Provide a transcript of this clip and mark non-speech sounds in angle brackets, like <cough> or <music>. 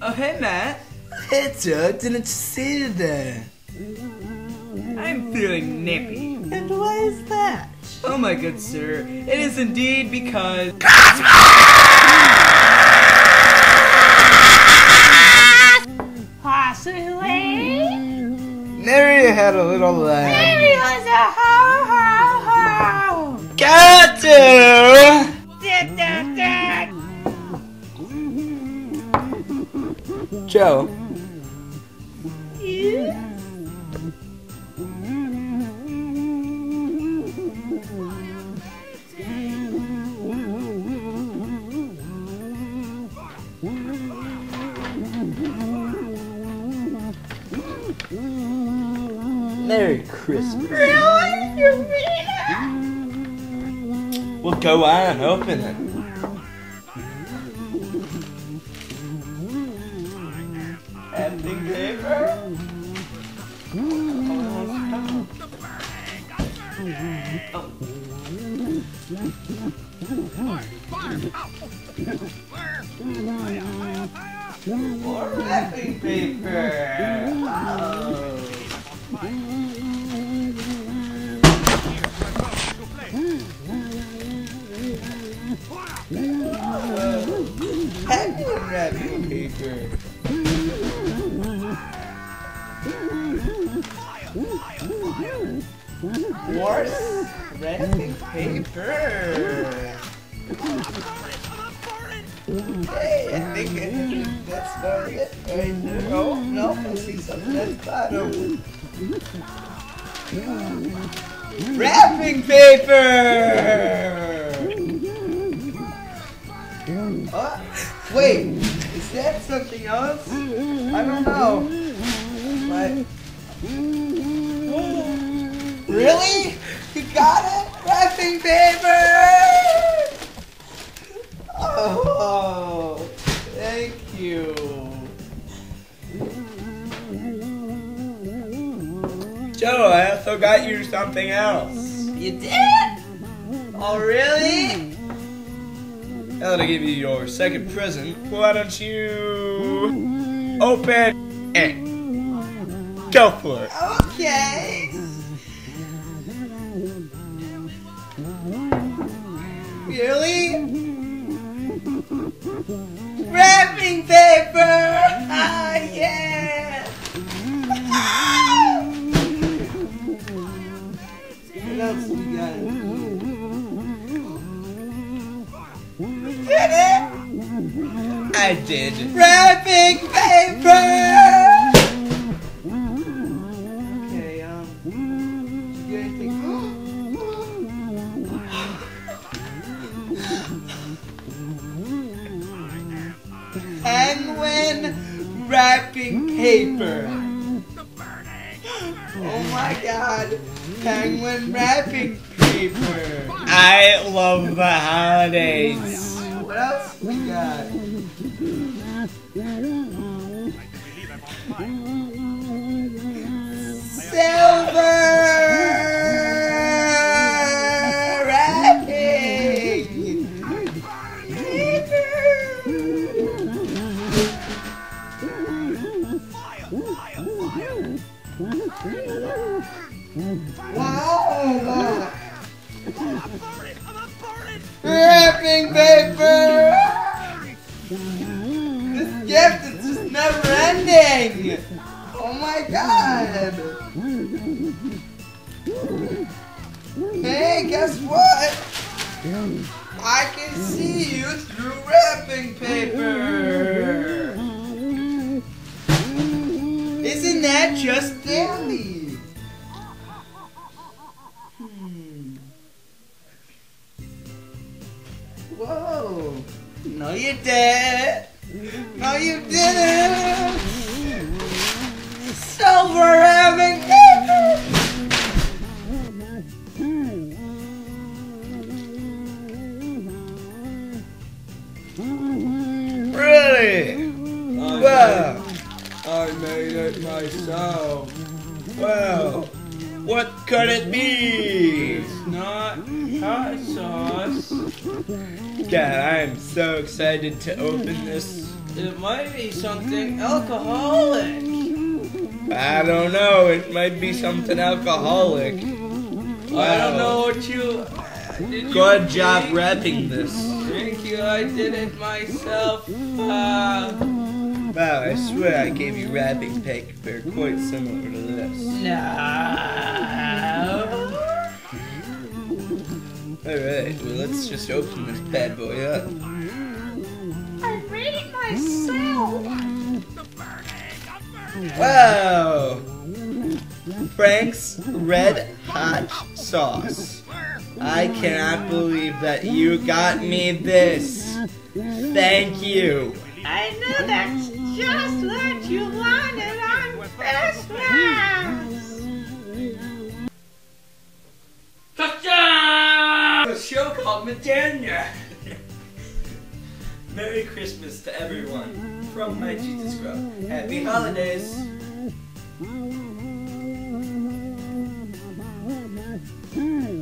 Oh, hey, Matt. Hey, Doug, didn't you see today? I'm feeling nippy. And why is that? Oh, my good sir. It is indeed because. Possibly. Mary had a little uh, lamb. Maybe it was a ho ho ho. Got to! Joe, Merry Christmas. Really? You mean it? Well, go on, open it. Wrapping paper. Oh. Happy wrapping paper. More wrapping paper. Hey, I think, I that's about it right there. Oh, no, I see something at the bottom. Wrapping paper! Oh, wait, is that something else? I don't know. But... Really? You got it? Wrapping paper! Oh, thank you. Joe, I also got you something else. You did? Oh, really? Now that I give you your second present, why don't you open it? Go for it. Okay. Really? Wrapping paper! Ah, yeah! what else we got? Did it? I did. Wrapping paper! Okay, um. You anything? Wrapping mm. paper. Oh my god. Penguin wrapping paper. I love the holidays. What else we got? Mm. Wow! Wrapping paper! This gift is just never ending! Oh my god! Hey, guess what? I can see you through wrapping paper! Whoa. No, you didn't. No, you didn't. Silver paper. Really? Wow. I made it myself. Well, what could it be? It's not hot sauce. God, I am so excited to open this It might be something alcoholic. I don't know. It might be something alcoholic. I don't know what you. Did Good you job drink? wrapping this. Thank you. I did it myself. Uh, Wow, I swear I gave you wrapping paper quite similar to this. no. Alright, well let's just open this bad boy up. I made it myself. Wow! Frank's Red Hot Sauce. I cannot believe that you got me this. Thank you. I know that's just what you wanted on Christmas. called Madonna. <laughs> Merry Christmas to everyone from my Jesus Grub. Happy holidays. <laughs>